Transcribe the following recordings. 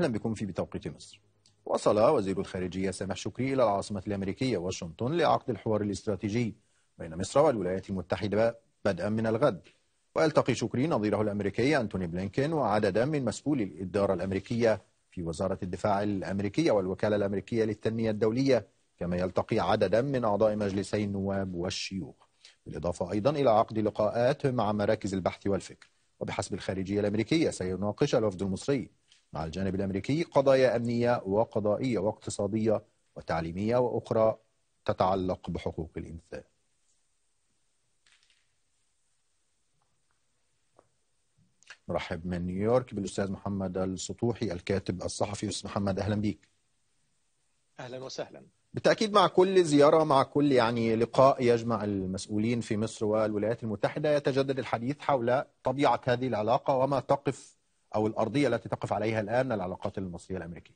أهلا بكم في بتوقيت مصر. وصل وزير الخارجية سامح شكري إلى العاصمة الأمريكية واشنطن لعقد الحوار الاستراتيجي بين مصر والولايات المتحدة بدءا من الغد. ويلتقي شكري نظيره الأمريكي أنتوني بلينكين وعددا من مسؤولي الإدارة الأمريكية في وزارة الدفاع الأمريكية والوكالة الأمريكية للتنمية الدولية كما يلتقي عددا من أعضاء مجلسي النواب والشيوخ. بالإضافة أيضا إلى عقد لقاءات مع مراكز البحث والفكر. وبحسب الخارجية الأمريكية سيناقش الوفد المصري مع الجانب الأمريكي قضايا أمنية وقضائية واقتصادية وتعليمية وأخرى تتعلق بحقوق الإنسان. نرحب من نيويورك بالأستاذ محمد السطوحي الكاتب الصحفي. أستاذ محمد أهلا بك أهلا وسهلا. بالتأكيد مع كل زيارة مع كل يعني لقاء يجمع المسؤولين في مصر والولايات المتحدة يتجدد الحديث حول طبيعة هذه العلاقة وما تقف أو الأرضية التي تقف عليها الآن العلاقات المصرية الأمريكية.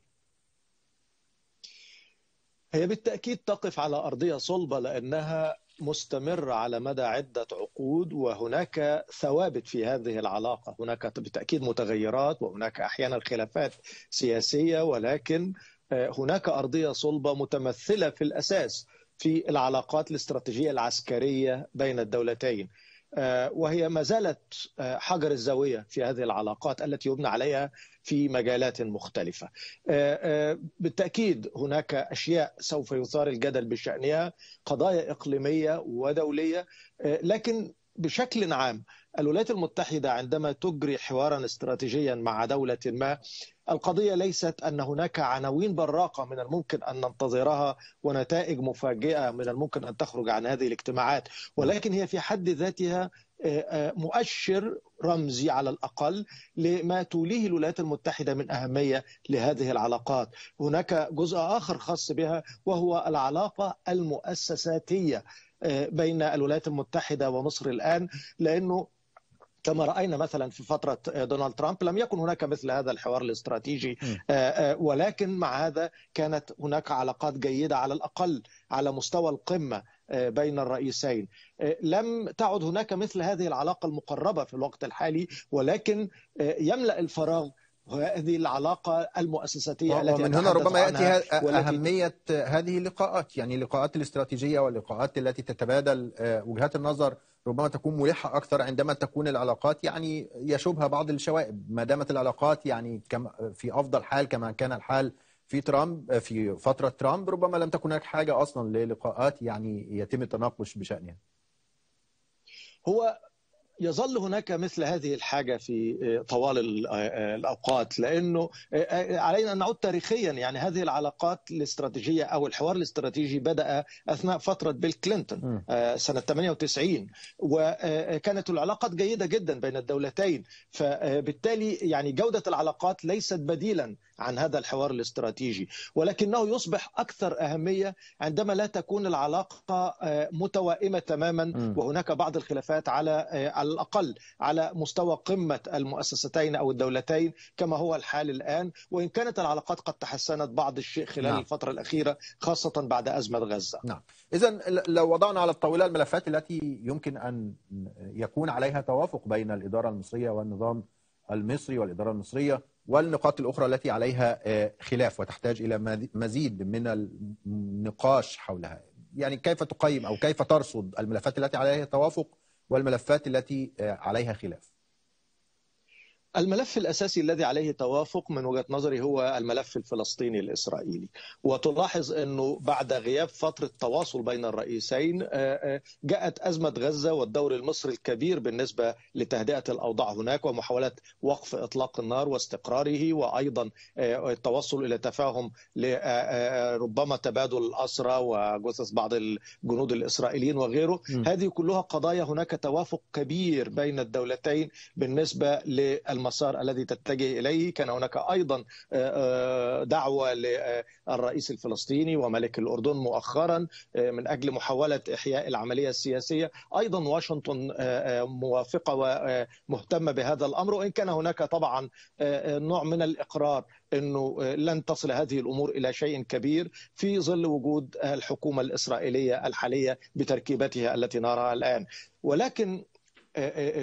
هي بالتأكيد تقف على أرضية صلبة لأنها مستمرة على مدى عدة عقود وهناك ثوابت في هذه العلاقة. هناك بالتأكيد متغيرات وهناك أحيانا خلافات سياسية ولكن هناك أرضية صلبة متمثلة في الأساس في العلاقات الاستراتيجية العسكرية بين الدولتين. وهي ما زالت حجر الزاوية في هذه العلاقات التي يبنى عليها في مجالات مختلفة. بالتأكيد هناك أشياء سوف يثار الجدل بشأنها قضايا إقليمية ودولية لكن بشكل عام الولايات المتحدة عندما تجري حوارا استراتيجيا مع دولة ما القضية ليست أن هناك عناوين براقة من الممكن أن ننتظرها ونتائج مفاجئة من الممكن أن تخرج عن هذه الاجتماعات ولكن هي في حد ذاتها مؤشر رمزي على الأقل لما توليه الولايات المتحدة من أهمية لهذه العلاقات. هناك جزء آخر خاص بها وهو العلاقة المؤسساتية بين الولايات المتحدة ومصر الآن لأنه كما رأينا مثلا في فترة دونالد ترامب لم يكن هناك مثل هذا الحوار الاستراتيجي ولكن مع هذا كانت هناك علاقات جيدة على الأقل على مستوى القمة بين الرئيسين. لم تعد هناك مثل هذه العلاقة المقربة في الوقت الحالي ولكن يملأ الفراغ هذه العلاقة المؤسساتية التي ومن هنا ربما يأتي أهمية هذه اللقاءات يعني اللقاءات الاستراتيجية واللقاءات التي تتبادل وجهات النظر ربما تكون ملحة أكثر عندما تكون العلاقات يعني يشوبها بعض الشوائب ما دامت العلاقات يعني في أفضل حال كما كان الحال في ترامب في فترة ترامب ربما لم تكن هناك حاجة أصلا للقاءات يعني يتم التناقش بشأنها. هو يظل هناك مثل هذه الحاجة في طوال الأوقات لأنه علينا أن نعود تاريخيا. يعني هذه العلاقات الاستراتيجية أو الحوار الاستراتيجي بدأ أثناء فترة بيل كلينتون سنة 98 وكانت العلاقات جيدة جدا بين الدولتين. فبالتالي يعني جودة العلاقات ليست بديلا عن هذا الحوار الاستراتيجي. ولكنه يصبح أكثر أهمية عندما لا تكون العلاقة متوائمة تماما وهناك بعض الخلافات على على الأقل على مستوى قمة المؤسستين أو الدولتين كما هو الحال الآن. وإن كانت العلاقات قد تحسنت بعض الشيء خلال نعم. الفترة الأخيرة خاصة بعد أزمة غزة. نعم. إذا لو وضعنا على الطاولة الملفات التي يمكن أن يكون عليها توافق بين الإدارة المصرية والنظام المصري والإدارة المصرية والنقاط الأخرى التي عليها خلاف وتحتاج إلى مزيد من النقاش حولها. يعني كيف تقيم أو كيف ترصد الملفات التي عليها توافق والملفات التي عليها خلاف؟ الملف الأساسي الذي عليه توافق من وجهة نظري هو الملف الفلسطيني الإسرائيلي. وتلاحظ أنه بعد غياب فترة تواصل بين الرئيسين جاءت أزمة غزة والدور المصري الكبير بالنسبة لتهدئة الأوضاع هناك ومحاولات وقف إطلاق النار واستقراره وأيضا التوصل إلى تفاهم لربما تبادل الأسرى وجثث بعض الجنود الإسرائيليين وغيره. م. هذه كلها قضايا هناك توافق كبير بين الدولتين بالنسبة للم المسار الذي تتجه إليه. كان هناك أيضا دعوة للرئيس الفلسطيني وملك الأردن مؤخرا من أجل محاولة إحياء العملية السياسية. أيضا واشنطن موافقة ومهتمه بهذا الأمر. وإن كان هناك طبعا نوع من الإقرار إنه لن تصل هذه الأمور إلى شيء كبير في ظل وجود الحكومة الإسرائيلية الحالية بتركيبتها التي نراها الآن. ولكن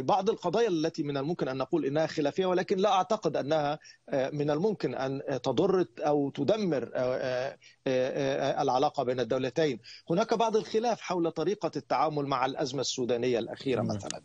بعض القضايا التي من الممكن أن نقول إنها خلافية ولكن لا أعتقد أنها من الممكن أن تضر أو تدمر العلاقة بين الدولتين، هناك بعض الخلاف حول طريقة التعامل مع الأزمة السودانية الأخيرة مثلا.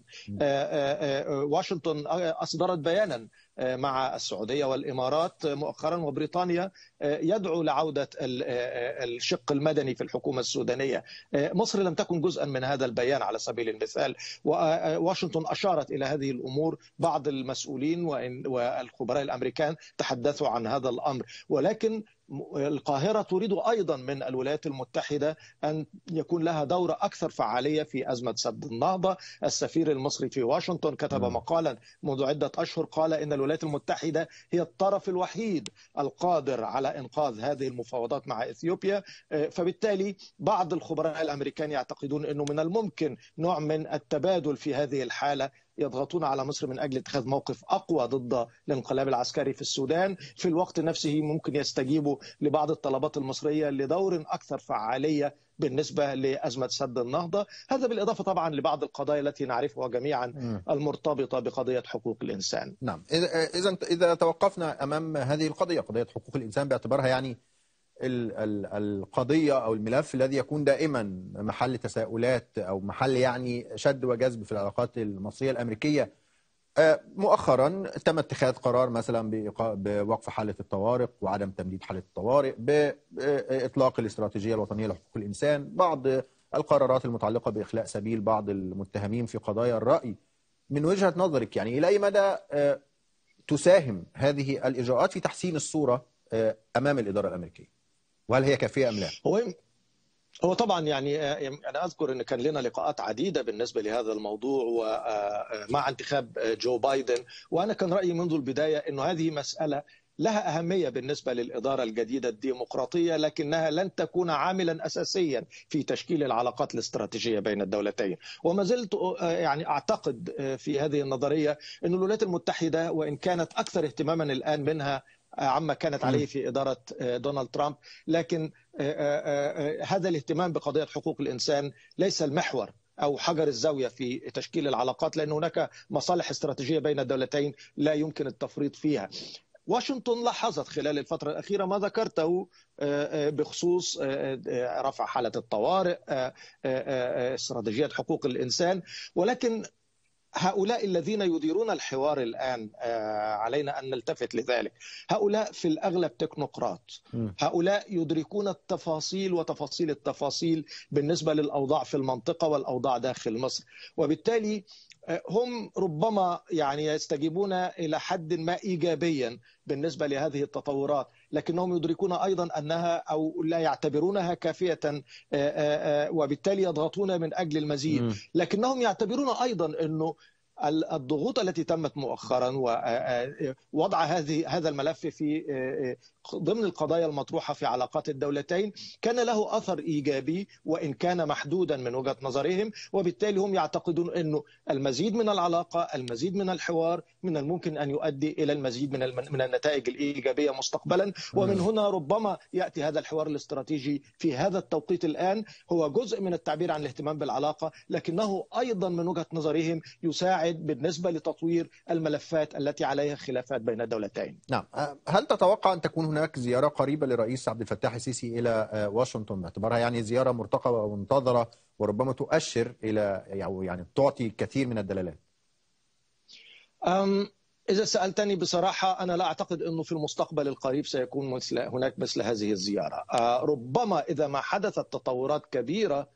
واشنطن أصدرت بيانا مع السعودية والإمارات مؤخرا وبريطانيا يدعو لعودة الشق المدني في الحكومة السودانية. مصر لم تكن جزءا من هذا البيان على سبيل المثال واشنطن أشارت إلى هذه الأمور بعض المسؤولين والخبراء الأمريكان تحدثوا عن هذا الأمر ولكن القاهرة تريد أيضا من الولايات المتحدة أن يكون لها دور أكثر فعالية في أزمة سد النهضة السفير المصري في واشنطن كتب م. مقالا منذ عدة أشهر قال إن الولايات المتحدة هي الطرف الوحيد القادر على إنقاذ هذه المفاوضات مع إثيوبيا فبالتالي بعض الخبراء الأمريكان يعتقدون أنه من الممكن نوع من التبادل في هذه الحالة يضغطون على مصر من أجل اتخاذ موقف أقوى ضد الانقلاب العسكري في السودان، في الوقت نفسه ممكن يستجيبوا لبعض الطلبات المصرية لدور أكثر فعالية بالنسبة لأزمة سد النهضة، هذا بالإضافة طبعا لبعض القضايا التي نعرفها جميعا. المرتبطة بقضية حقوق الإنسان. نعم، اذا إذا توقفنا أمام هذه القضية قضية حقوق الإنسان باعتبارها يعني القضية أو الملف الذي يكون دائما محل تساؤلات أو محل يعني شد وجذب في العلاقات المصرية الأمريكية. مؤخرا تم اتخاذ قرار مثلا بوقف حالة الطوارئ وعدم تمديد حالة الطوارئ بإطلاق الاستراتيجية الوطنية لحقوق الإنسان بعض القرارات المتعلقة بإخلاء سبيل بعض المتهمين في قضايا الرأي. من وجهة نظرك يعني إلى أي مدى تساهم هذه الإجراءات في تحسين الصورة أمام الإدارة الأمريكية؟ وهل هي كافية أم لا؟ هو هو طبعا يعني أنا أذكر إن كان لنا لقاءات عديدة بالنسبة لهذا الموضوع ومع انتخاب جو بايدن وأنا كان رأيي منذ البداية إنه هذه مسألة لها أهمية بالنسبة للإدارة الجديدة الديمقراطية لكنها لن تكون عاملا أساسيا في تشكيل العلاقات الاستراتيجية بين الدولتين وما زلت يعني أعتقد في هذه النظرية أن الولايات المتحدة وإن كانت أكثر اهتماما الآن منها عما كانت عليه في إدارة دونالد ترامب. لكن هذا الاهتمام بقضية حقوق الإنسان ليس المحور أو حجر الزاوية في تشكيل العلاقات لأن هناك مصالح استراتيجية بين الدولتين لا يمكن التفريط فيها. واشنطن لاحظت خلال الفترة الأخيرة ما ذكرته بخصوص رفع حالة الطوارئ استراتيجية حقوق الإنسان. ولكن هؤلاء الذين يديرون الحوار الآن علينا أن نلتفت لذلك. هؤلاء في الأغلب تكنوقراط. هؤلاء يدركون التفاصيل وتفاصيل التفاصيل بالنسبة للأوضاع في المنطقة والأوضاع داخل مصر. وبالتالي هم ربما يعني يستجيبون إلى حد ما ايجابيا بالنسبة لهذه التطورات، لكنهم يدركون أيضا أنها أو لا يعتبرونها كافية وبالتالي يضغطون من أجل المزيد، لكنهم يعتبرون أيضا إنه الضغوط التي تمت مؤخرا ووضع هذه هذا الملف في ضمن القضايا المطروحة في علاقات الدولتين كان له أثر إيجابي وإن كان محدودا من وجهة نظرهم وبالتالي هم يعتقدون إنه المزيد من العلاقة، المزيد من الحوار من الممكن أن يؤدي إلى المزيد من من النتائج الإيجابية مستقبلا. ومن هنا ربما يأتي هذا الحوار الاستراتيجي في هذا التوقيت الآن. هو جزء من التعبير عن الاهتمام بالعلاقة لكنه أيضا من وجهة نظرهم يساعد بالنسبة لتطوير الملفات التي عليها خلافات بين الدولتين. نعم، هل تتوقع أن تكون هناك زيارة قريبة للرئيس عبد الفتاح السيسي إلى واشنطن؟ باعتبارها يعني زيارة مرتقبة ومنتظره وربما تؤشر إلى يعني تعطي كثير من الدلالات؟ إذا سألتني بصراحة أنا لا أعتقد أنه في المستقبل القريب سيكون مثل هناك مثل هذه الزيارة. ربما إذا ما حدثت تطورات كبيرة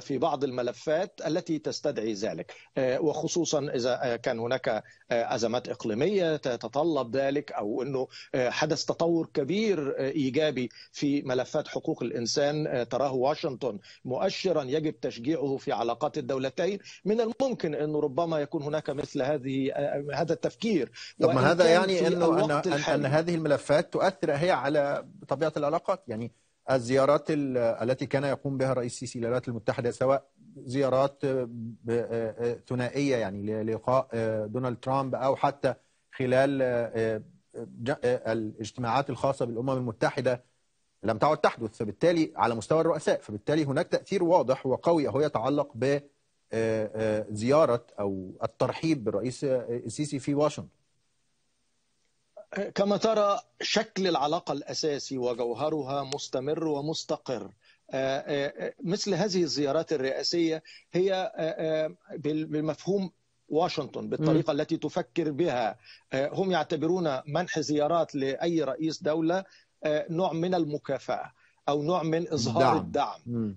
في بعض الملفات التي تستدعي ذلك. وخصوصا إذا كان هناك أزمات إقليمية تتطلب ذلك أو إنه حدث تطور كبير إيجابي في ملفات حقوق الإنسان تراه واشنطن مؤشرا يجب تشجيعه في علاقات الدولتين. من الممكن انه ربما يكون هناك مثل هذه هذا التفكير. طب ما هذا يعني إنه أن, أن هذه الملفات تؤثر هي على طبيعة العلاقات؟ يعني الزيارات التي كان يقوم بها الرئيس السيسي للولايات المتحدة سواء زيارات ثنائية يعني للقاء دونالد ترامب أو حتى خلال الاجتماعات الخاصة بالأمم المتحدة لم تعد تحدث. فبالتالي على مستوى الرؤساء فبالتالي هناك تأثير واضح وقوي هو يتعلق ب زيارة أو الترحيب بالرئيس السيسي في واشنطن. كما ترى شكل العلاقة الأساسي وجوهرها مستمر ومستقر مثل هذه الزيارات الرئاسية هي بالمفهوم واشنطن بالطريقة م. التي تفكر بها هم يعتبرون منح زيارات لأي رئيس دولة نوع من المكافأة أو نوع من إظهار دعم. الدعم م.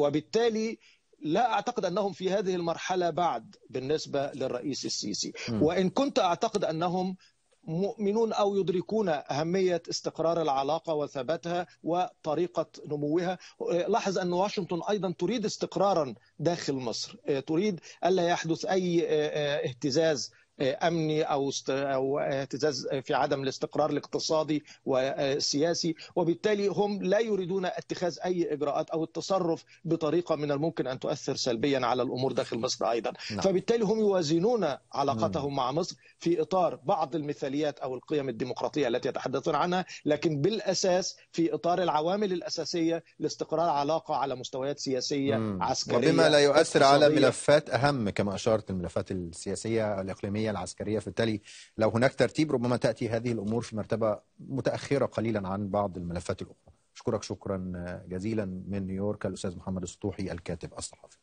وبالتالي لا أعتقد أنهم في هذه المرحلة بعد بالنسبة للرئيس السيسي م. وإن كنت أعتقد أنهم مؤمنون أو يدركون أهمية استقرار العلاقة وثباتها وطريقة نموها. لاحظ أن واشنطن أيضا تريد استقرارا داخل مصر. تريد ألا يحدث أي اهتزاز أمني أو أو اهتزاز في عدم الاستقرار الاقتصادي والسياسي وبالتالي هم لا يريدون اتخاذ أي إجراءات أو التصرف بطريقة من الممكن أن تؤثر سلبيا على الأمور داخل مصر أيضا نعم. فبالتالي هم يوازنون علاقتهم مع مصر في إطار بعض المثاليات أو القيم الديمقراطية التي يتحدثون عنها لكن بالأساس في إطار العوامل الأساسية لاستقرار علاقة على مستويات سياسية مم. عسكرية وبما لا يؤثر على ملفات أهم كما أشرت الملفات السياسية الإقليمية العسكرية. في التالي لو هناك ترتيب ربما تأتي هذه الأمور في مرتبة متأخرة قليلا عن بعض الملفات الأخرى. أشكرك شكرا جزيلا من نيويورك الأستاذ محمد السطوحي الكاتب الصحفي.